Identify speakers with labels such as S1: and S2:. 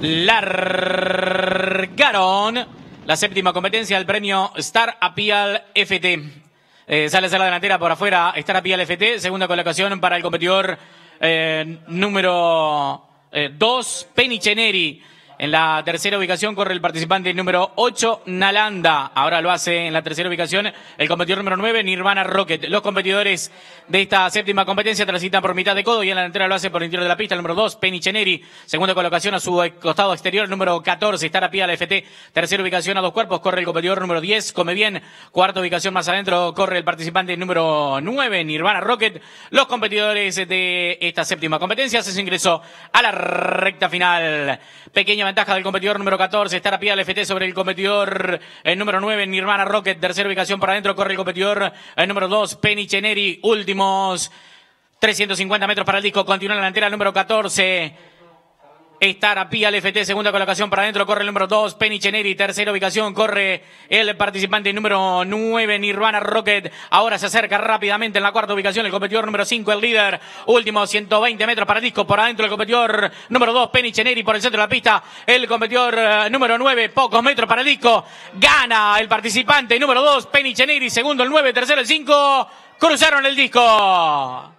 S1: largaron la séptima competencia del premio Star Apial FT. Eh, sale a la delantera por afuera Star Apial FT, segunda colocación para el competidor eh, número 2, eh, Penny Cheneri. En la tercera ubicación corre el participante número 8, Nalanda. Ahora lo hace en la tercera ubicación el competidor número 9, Nirvana Rocket. Los competidores de esta séptima competencia transitan por mitad de codo y en la delantera lo hace por el interior de la pista el número 2, Penny Cheneri. Segunda colocación a su costado exterior, número 14, está pie la FT. Tercera ubicación a dos cuerpos, corre el competidor número 10, come bien. Cuarta ubicación más adentro, corre el participante número 9, Nirvana Rocket. Los competidores de esta séptima competencia se ingresó a la recta final. Ventaja del competidor número 14. Está pie al FT sobre el competidor el eh, número 9, Nirvana Rocket. Tercera ubicación para adentro. Corre el competidor el eh, número 2, Penny Cheneri. Últimos 350 metros para el disco. Continúa la delantera el número 14. Estarapía al FT, segunda colocación para adentro, corre el número 2, Penny Cheneri, tercera ubicación, corre el participante número 9, Nirvana Rocket, ahora se acerca rápidamente en la cuarta ubicación, el competidor número 5, el líder, último 120 metros para disco, por adentro el competidor número 2, Penny Cheneri, por el centro de la pista, el competidor eh, número 9, pocos metros para disco, gana el participante número 2, Penny Cheneri, segundo el 9, tercero el 5, cruzaron el disco.